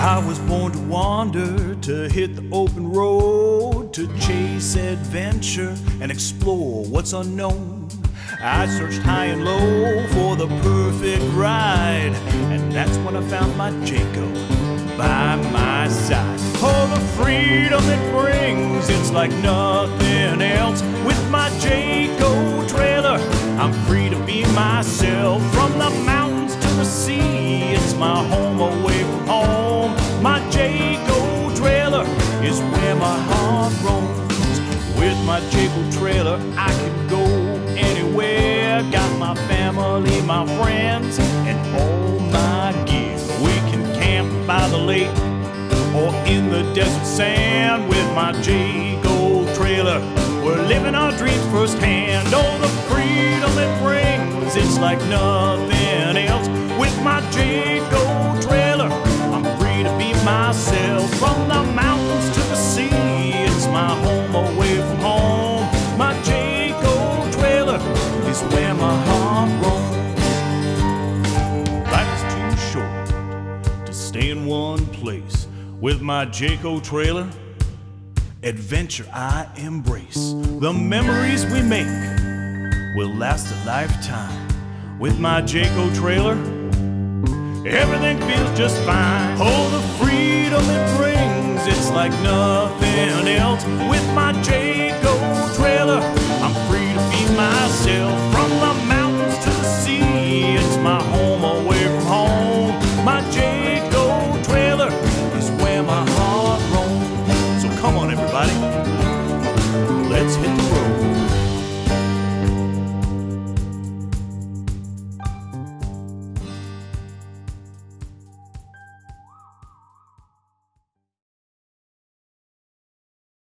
I was born to wander, to hit the open road, to chase adventure and explore what's unknown. I searched high and low for the perfect ride, and that's when I found my Jayco by my side. Oh, the freedom it brings, it's like nothing else. With my Jayco trailer, I'm free to be myself. From the mountains to the sea, it's my home away where my heart roams. With my Jayco trailer, I can go anywhere. Got my family, my friends, and all my gear. We can camp by the lake or in the desert sand with my Jayco trailer. We're living our dreams firsthand. Oh, the freedom it brings, it's like nothing else. With my Jayco stay in one place. With my Jayco trailer, adventure I embrace. The memories we make will last a lifetime. With my Jayco trailer, everything feels just fine. Oh, the freedom it brings, it's like nothing else. With my Jayco trailer,